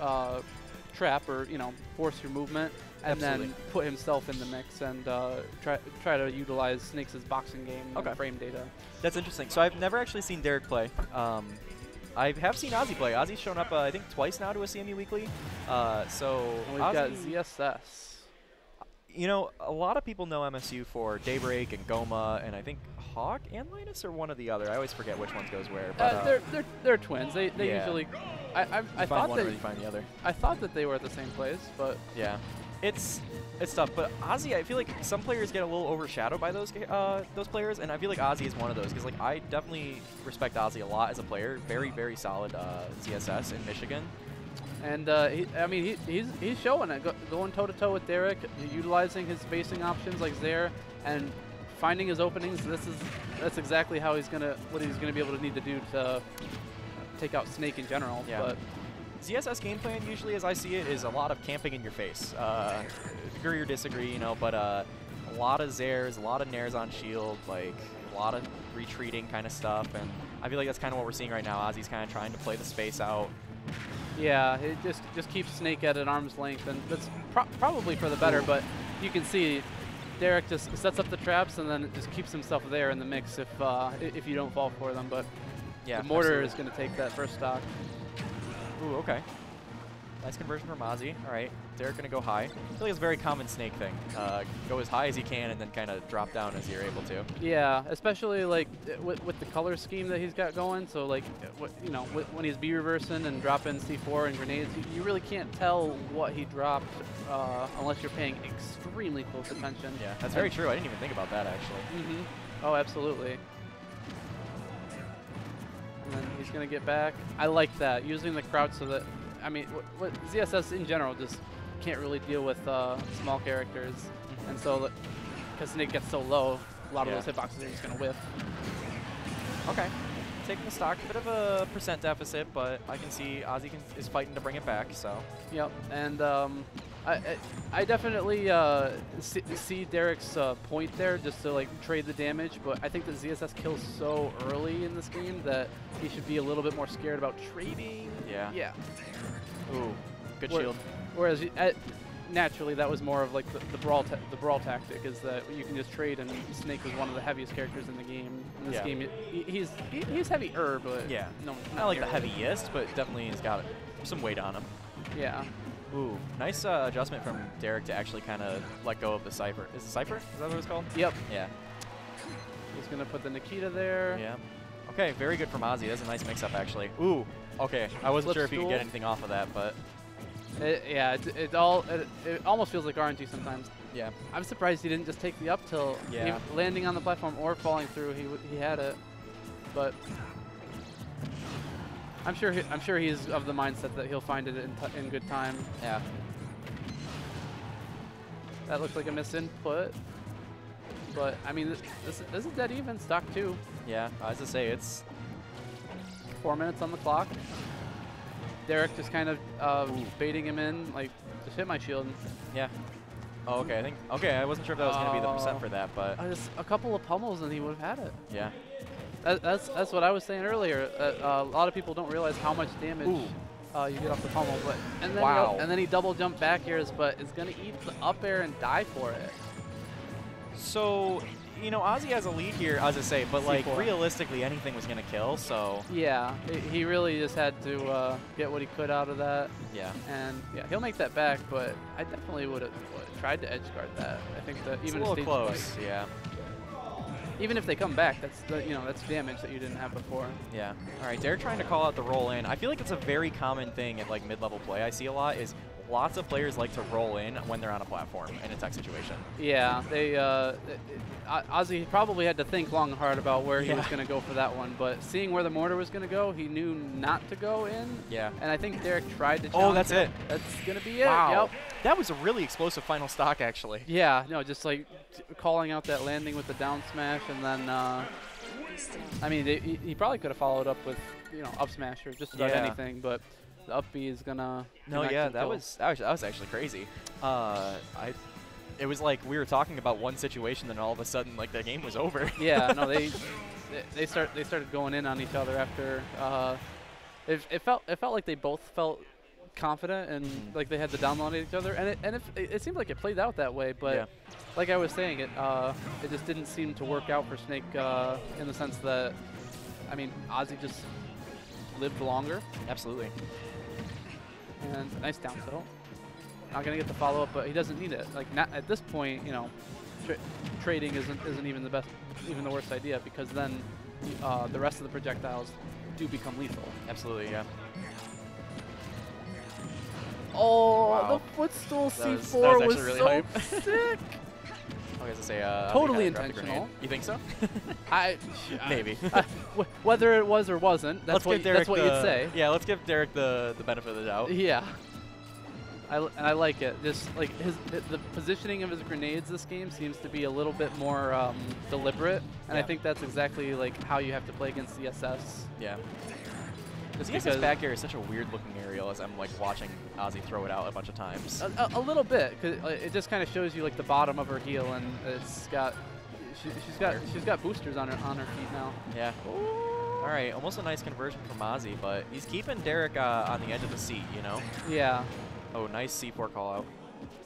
uh, trap or you know force your movement, and Absolutely. then put himself in the mix and uh, try try to utilize Snakes' boxing game Okay. and frame data. That's interesting. So I've never actually seen Derek play. Um, I have seen Ozy play. Ozy's shown up, uh, I think, twice now to a CMU Weekly. Uh, so And we've got ZSS. you know, a lot of people know MSU for Daybreak and Goma, and I think Hawk and Linus or one or the other. I always forget which ones goes where. But, Uh, uh, they're they're they're twins. They they yeah. usually. I I, I find thought one you find the other. I thought that they were at the same place, but Yeah, it's it's tough. But Ozy, I feel like some players get a little overshadowed by those uh, those players, and I feel like Ozy is one of those because like I definitely respect Ozy a lot as a player. Very very solid uh, ZSS in Michigan. and uh, he, I mean he, he's he's showing it, go, going toe to toe with Derek, utilizing his spacing options like Zair, and finding his openings. This is that's exactly how he's gonna what he's gonna be able to need to do to take out Snake in general. Yeah. But ZSS game plan usually, as I see it, is a lot of camping in your face. Uh, agree or disagree, you know, but uh, a lot of Zairs, a lot of Nairs on shield, like a lot of retreating kind of stuff, and I feel like that's kind of what we're seeing right now. Ozy's kind of trying to play the space out. yeah, it just just keeps Snake at an arm's length, and that's pro- probably for the better. But you can see. Derek just sets up the traps and then just keeps himself there in the mix if uh, if you don't fall for them. But Yeah, the mortar absolutely. is going to take that first stock. Ooh, okay. Nice conversion from Ozy. All right, Derek gonna go high. I feel like it's a very common Snake thing. Uh, go as high as you can and then kind of drop down as you're able to. Yeah, especially like uh, with, with the color scheme that he's got going. So like, uh, what, you know, when he's B reversing and dropping C4 and grenades, you, you really can't tell what he dropped uh, unless you're paying extremely close attention. Yeah, that's very true. I didn't even think about that actually. hmm Oh, absolutely. And then he's gonna get back. I like that using the crouch so that I mean, what, what ZSS in general just can't really deal with uh, small characters, and so because Snake gets so low, a lot Yeah. of those hitboxes are just gonna whiff. Okay. Taking the stock, a bit of a percent deficit, but I can see Ozy can, is fighting to bring it back. So Yep, and um, I, I definitely uh, see, see Derek's uh, point there, just to like trade the damage. But I think that ZSS kills so early in this game that he should be a little bit more scared about trading. Yeah. Yeah. ooh, good Where- shield. Whereas at, naturally that was more of like the, the brawl the brawl tactic is that you can just trade and Snake was one of the heaviest characters in the game. In this Yeah. game, he, he's he, he's heavier, but Yeah. no, Not like the heaviest, but definitely he's got some weight on him. Yeah. Ooh, nice uh, adjustment from Derek to actually kind of let go of the Cypher. Is it Cypher? Is that what it's called? Yep. Yeah. He's gonna put the Nikita there. Yeah. Okay, very good from Ozy. That's a nice mix-up, actually. Ooh, okay. I wasn't Flip sure if you could get anything off of that, but It, yeah, it, it all it, it almost feels like RNG sometimes. yeah. I'm surprised he didn't just take the up tilt Yeah. landing on the platform or falling through. He he had it, but I'm sure he, I'm sure he's of the mindset that he'll find it in, t- in good time. Yeah. That looks like a misinput, but I mean this this, this is dead even stock two. Yeah, as I say, it's Four minutes on the clock. Derek just kind of uh, baiting him in, like just hit my shield. yeah. Oh, okay. I think okay. I wasn't sure if that was gonna be the percent for that, but Uh, just a couple of pummels and he would have had it. yeah. That, that's that's what I was saying earlier. Uh, uh, a lot of people don't realize how much damage uh, you get off the pummel. But and then Wow. he'll- and then he double jump back airs, but is gonna eat the up air and die for it. So, you know, Ozy has a lead here, as I say, but like C4. realistically, anything was gonna kill. So Yeah, he- he really just had to uh, get what he could out of that, yeah. and yeah, he'll make that back. But I definitely would have tried to edge guard that. I think that It's even a little close. spike- Yeah. Even if they come back, that's the, you know that's damage that you didn't have before. Yeah. All right. They're trying to call out the roll in. I feel like it's a very common thing at like mid-level play. I see a lot is lots of players like to roll in when they're on a platform in a tech situation. Yeah, they uh, th- uh, Ozy probably had to think long and hard about where he was going to go for that one, but seeing where the mortar was going to go, he knew not to go in. Yeah. And I think Derek tried to. Oh, that's it. That's going to be it. Wow. Yep. That was a really explosive final stock, actually. Yeah. No, just like calling out that landing with the down smash, and then uh, I mean, they, he probably could have followed up with you know up smash or just about Yeah. anything, but the up B is gonna. No, yeah, that was, that was that was actually crazy. Uh, I, it was like we were talking about one situation, then all of a sudden, like the game was over. yeah, no, they they- they start they started going in on each other after. Uh, it, it felt it felt like they both felt confident and Mhm. like they had the download on each other, and it and it, it, it seemed like it played out that way. But Yeah. like I was saying, it uh, it just didn't seem to work out for Snake uh, in the sense that, I mean, Ozy just lived longer Absolutely. And nice down tilt. Not gonna get the follow up, but he doesn't need it. Like not, at this point, you know, tra trading isn't isn't even the best, even the worst idea because then uh, the rest of the projectiles do become lethal. Absolutely, yeah. Oh, Wow. the footstool That C4 that was was, actually really so hype. sick. I was say, uh, Totally I dropped a grenade. intentional. You think so? I Maybe. I- whether it was or wasn't, that's let's what Derek that's what the, you'd say. Yeah, let's give Derek the the benefit of the doubt. Yeah. I and I like it. Just like his the- the positioning of his grenades this game seems to be a little bit more um, deliberate, and I think that's exactly like how you have to play against ZSS. Yeah. Just because back air is such a weird looking aerial as I'm like watching Ozy throw it out a bunch of times. a, a, a little bit, cause it just kind of shows you like the bottom of her heel, and it's got she, she's got she's got boosters on her on her feet now. yeah. All right, almost a nice conversion from Ozy, but he's keeping Derek uh, on the edge of the seat, you know? Yeah. Oh, nice C4 call out.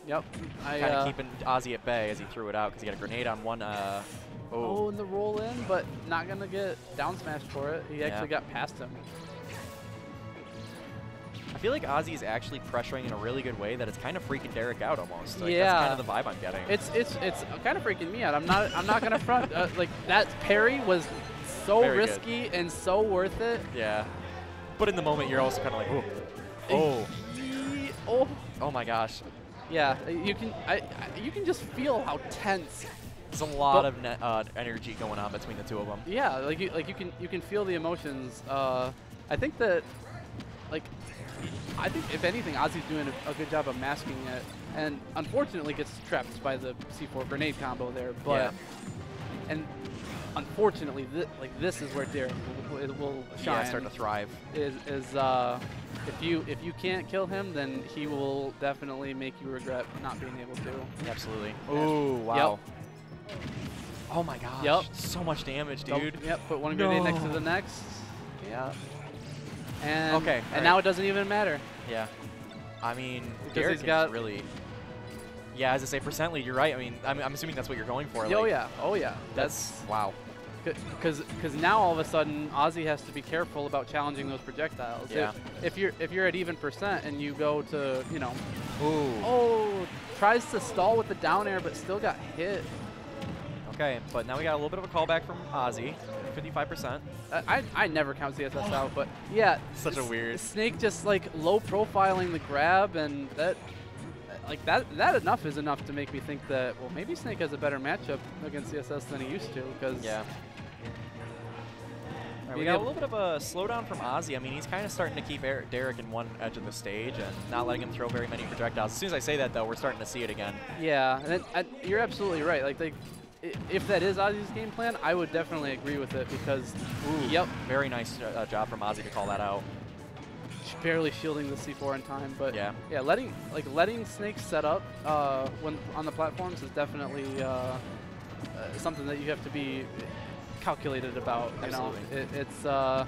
Yep. I Kind of uh, keeping Ozy at bay as he threw it out because he got a grenade on one. Uh, Oh, oh, and the roll in, but not gonna get down smashed for it. He Yeah. actually got past him. I feel like Ozy is actually pressuring in a really good way that it's kind of freaking Derek out almost. Like, Yeah. That's kind of the vibe I'm getting. It's it's it's kind of freaking me out. I'm not I'm not gonna front. Uh, like that parry was so Very good. risky and so worth it. yeah. But in the moment, you're also kind of like, oh. Oh. Oh. Oh my gosh. Yeah. You can I, I you can just feel how tense. There's a lot But- of uh, energy going on between the two of them. Yeah. Like you like you can you can feel the emotions. Uh, I think that like I think if anything, Ozy's doing a, a good job of masking it, and unfortunately gets trapped by the C4 grenade combo there. But Yeah. and unfortunately, thi- like this is where Derek will, will, will shine. Yeah, start to thrive. is is uh, if you if you can't kill him, then he will definitely make you regret not being able to. Absolutely. Ooh, wow. Oh my gosh. Yep. So much damage, dude. Yep. Put one grenade next to the next. Yeah. And Okay, And alright. now it doesn't even matter. Yeah. I mean, Derek he's is got- really. Yeah, as I say, percent lead, you're right. I mean, I'm, I'm assuming that's what you're going for. oh like, yeah. Oh yeah. That's, wow. because because now all of a sudden Ozy has to be careful about challenging those projectiles. If- Yeah. If, you're if you're at even percent and you go to you know Ooh. oh tries to stall with the down air but still got hit. Okay, but now we got a little bit of a callback from Ozy. 55%. I I, I never count ZSS out, but yeah. Such a weird- Snake just like low profiling the grab and that. Like that, that enough is enough to make me think that well maybe Snake has a better matchup against ZSS than he used to because Yeah. We got a little bit of a slowdown from Ozy. I mean, he's kind of starting to keep Derek in one edge of the stage and not letting him throw very many projectiles. As soon as I say that, though, we're starting to see it again. Yeah, and it, I, you're absolutely right. Like, i- if that is Ozy's game plan, I would definitely agree with it because, yep, Very nice uh, job from Ozy to call that out. barely shielding the C4 in time. But Yeah. yeah, letting like letting Snake set up uh, when on the platforms is definitely uh, uh, something that you have to be calculated about. You know, Absolutely. it, it's. Uh,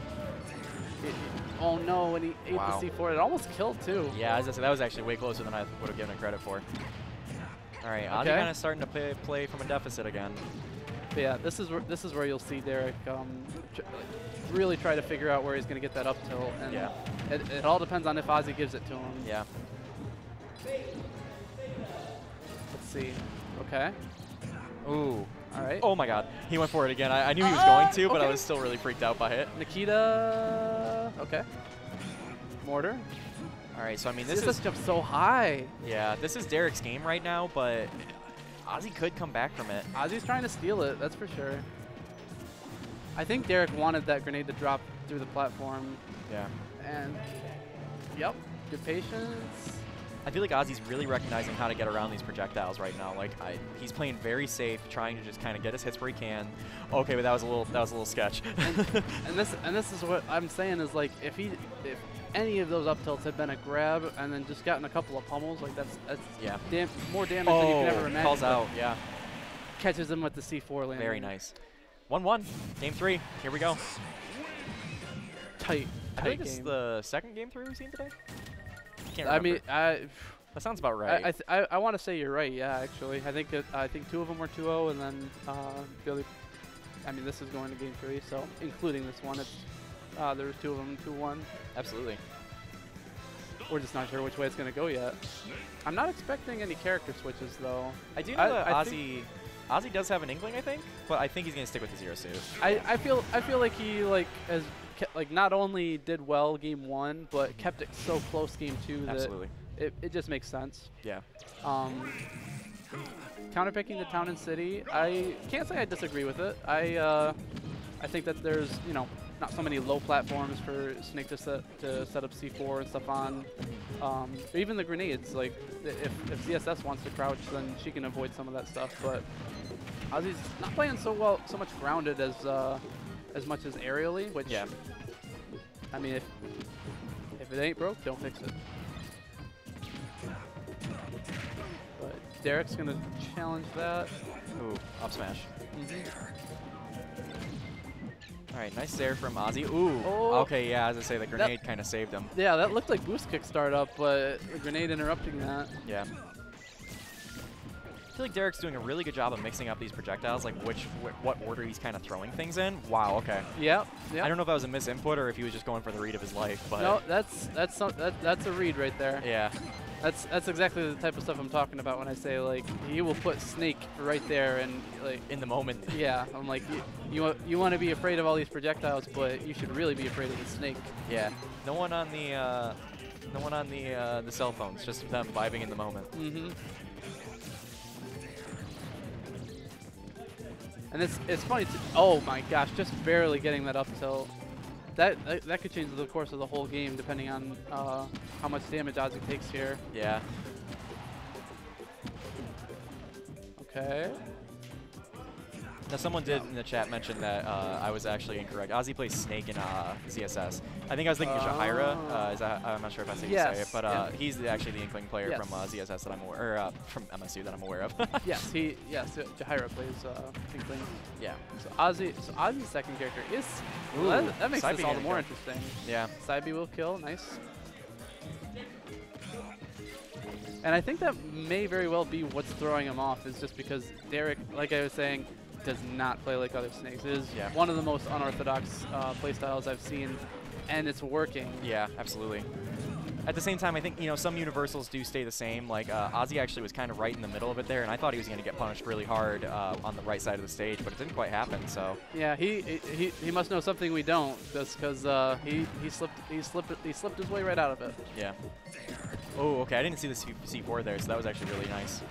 it, oh no! When he ate Wow. the C4, it almost killed too. Yeah, as I said, that was actually way closer than I would have given it credit for. All right, Ozy Okay. kind of starting to play, play from a deficit again. But yeah, this is where this is where you'll see Derek um, tr- really try to figure out where he's going to get that up tilt, and Yeah. it, it all depends on if Ozy gives it to him. Yeah. Let's see. Okay. Ooh. All right. Oh my God, he went for it again. I, I knew he was Ah, going to, but I was still really freaked out by it. Nikita. Okay. Mortar. All right, so I mean, This this is jumped so high. yeah, this is Derek's game right now, but Ozy could come back from it. Ozy's trying to steal it. That's for sure. I think Derek wanted that grenade to drop through the platform, Yeah. and yep, good patience. I feel like Ozy's really recognizing how to get around these projectiles right now. Like I, he's playing very safe, trying to just kind of get his hits where he can. Okay, but that was a little that was a little sketch. and this and this is what I'm saying is like if he if any of those up tilts had been a grab and then just gotten a couple of pummels like that's that's yeah. dam- more damage than you can ever Oh, imagine. calls out. Yeah. Catches him with the C4 landing. Very nice. One-one. Game three. Here we go. Tight, I think this is the second game three we've seen today. Can't I remember. mean, I, that sounds about right. I, I, I want to say you're right. Yeah, actually, I think it, I think two of them were 2-0, and then uh, the other. I mean, this is going to game three, so including this one, it's uh, there was two of them 2-1. Absolutely. We're just not sure which way it's going to go yet. I'm not expecting any character switches though. I do know I- that I Ozy. Ozy does have an inkling, I think, but I think he's gonna stick with the zero suit. I, I feel I feel like he like has ke- like not only did well game one, but kept it so close game two that Absolutely. it, it just makes sense. Yeah. Um, counterpicking the town and city, I can't say I disagree with it. I uh, I think that there's you know not so many low platforms for Snake to set to set up C4 and stuff on. Um, even the grenades, like if if ZSS wants to crouch, then she can avoid some of that stuff. But Ozy's not playing so well, so much grounded as uh, as much as aerially, which Yeah. I mean if if it ain't broke, don't fix it. But Derek's gonna challenge that. Ooh, up smash. Mhm. All right, nice there from Ozy. Ooh. Oh. Okay, yeah, as I say, the grenade kind of saved him. Yeah, that looked like boost kick startup, but the grenade interrupting that. Yeah. I feel like Derek's doing a really good job of mixing up these projectiles, like which wh what order he's kind of throwing things in. Wow. Okay. Yep. Yep. I don't know if that was a misinput or if he was just going for the read of his life, but No, that's that's some, that, that's a read right there. yeah. That's that's exactly the type of stuff I'm talking about when I say like he will put Snake right there and like In the moment. yeah, I'm like you you, you want to be afraid of all these projectiles, but you should really be afraid of the Snake. Yeah. No one on the uh, no one on the uh, the cell phones, just them vibing in the moment. Mm-hmm. And it's it's funny. To, oh my gosh, just barely getting that up tilt. That, that that could change the course of the whole game depending on uh, how much damage Ozy takes here. Yeah. Okay. Now someone did in the chat mention that uh, I was actually incorrect. Ozy plays Snake in uh, ZSS. I think I was thinking Shahira. Uh, is that, I'm not sure if that's how you say it, but uh, yeah. he's actually the Inkling player Yes. from uh, ZSS that I'm aware, or uh, from MSU that I'm aware of. yes, he yes Jahira plays uh, Inkling. yeah. So Ozy, so Ozy's second character is Ooh, well, that, that makes side this all the more kill. interesting. Yeah. Side B will kill, nice. And I think that may very well be what's throwing him off is just because Derek, like I was saying, does not play like other snakes. It is Yeah. one of the most unorthodox uh, playstyles I've seen, and it's working. Yeah, absolutely. At the same time, I think you know some universals do stay the same. Like uh, Ozy actually was kind of right in the middle of it there, and I thought he was going to get punished really hard uh, on the right side of the stage, but it didn't quite happen. So Yeah, he he, he must know something we don't, just because uh, he he slipped he slipped he slipped his way right out of it. yeah. Oh, okay. I didn't see the C- C4 there, so that was actually really nice.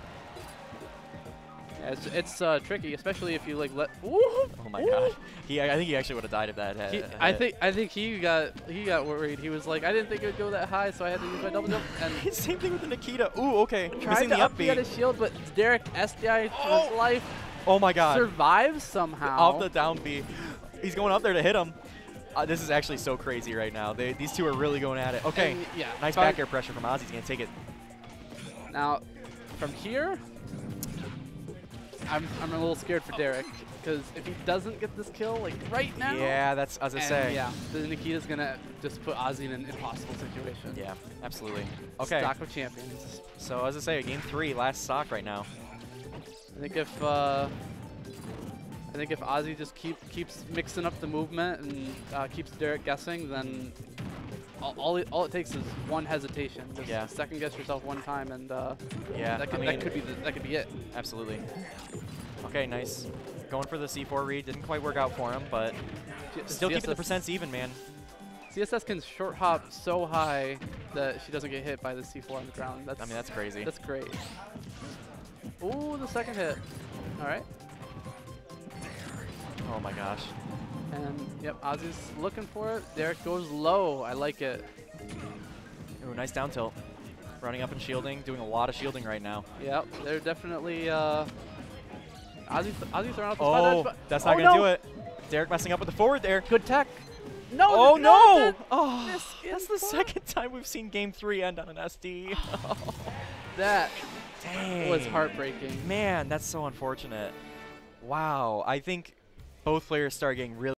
It's it's uh, tricky, especially if you like let. Ooh, Oh my ooh. god. He, I think he actually would have died if that had. He, had I think I think he got he got worried. He was like, I didn't think it would go that high, so I had to use my double jump. And Same thing with the Nikita. Ooh, okay. Missing to the up B at upbeat. shield, but Derek SDI to Oh! his life Oh my god. survives somehow. Off the down B. He's going up there to hit him. Uh, this is actually so crazy right now. They, these two are really going at it. Okay. And, yeah, Nice back air pressure from Ozy. He's going to take it. Now, from here, I'm I'm a little scared for Derek because if he doesn't get this kill like right now, Yeah, that's as I say. yeah, then Nikita's gonna just put Ozy in an impossible situation. Yeah, absolutely. Okay. Stock of champions. So as I say, game three, last stock right now. I think if uh, I think if Ozy just keep keeps mixing up the movement and uh, keeps Derek guessing, then all all it, all it takes is one hesitation. Just Yeah. second guess yourself one time, and uh, Yeah, that I could mean- that could be the, that could be it. Absolutely. Okay, nice. Going for the C4 read. Didn't quite work out for him, but still keeping the percents even, man. ZSS can short hop so high that she doesn't get hit by the C4 on the ground. That's I mean, that's crazy. that's great. Ooh, the second hit. All right. Oh my gosh. And yep, Ozy's looking for it. Derek goes low. I like it. Ooh, nice down tilt. Running up and shielding, doing a lot of shielding right now. Yep, they're definitely. Uh, Ozy's, Ozy's throwing out the Oh, dodge, but- that's oh, not going to no! do it. Derek messing up with the forward there. Good tech. No. Oh no! no! that- Oh, Miss that's the input. second time we've seen game three end on an SD. That Dang. was heartbreaking. Man, that's so unfortunate. Wow, I think both players started getting really